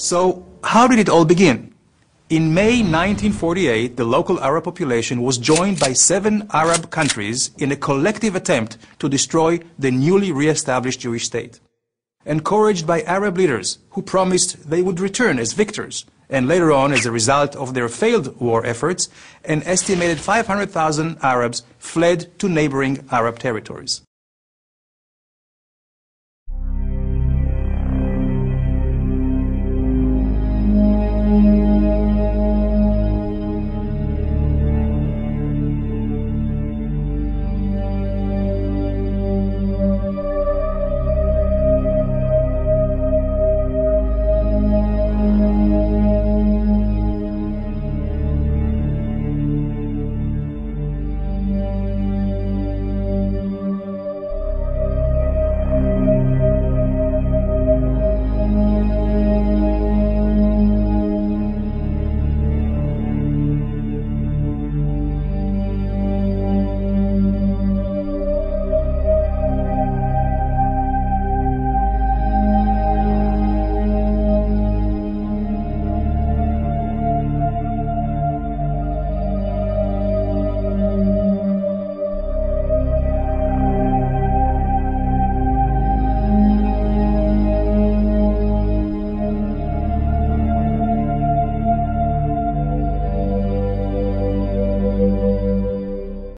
So, how did it all begin? In May 1948, the local Arab population was joined by seven Arab countries in a collective attempt to destroy the newly re-established Jewish state. Encouraged by Arab leaders who promised they would return as victors, and later on, as a result of their failed war efforts, an estimated 500,000 Arabs fled to neighboring Arab territories.